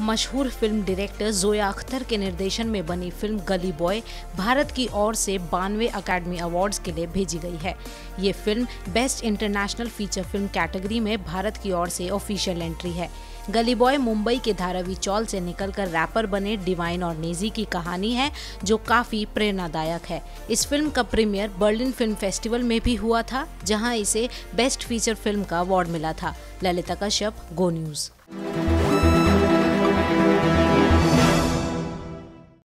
मशहूर film director Zoya Akhtar के निर्देशन में बनी फ़िल्म गली बॉय भारत की ओर से बानवे अकेडमी अवार्ड्स के लिए भेजी गई है। ये film best international feature film category में भारत की ओर से ऑफिशियल एंट्री है। गली बॉय मुंबई के धारावी चौल से निकलकर रैपर बने डिवाइन और नेजी की कहानी है, जो काफ़ी प्रेरणादायक है। इस फ़िल्म का प्रीमियर बर्लिन फ़िल्म फेस्टिवल में भी हुआ था, जहाँ इसे बेस्ट फीचर फ़िल्म का अवार्ड मिला था। Lalita Kashyap, go news.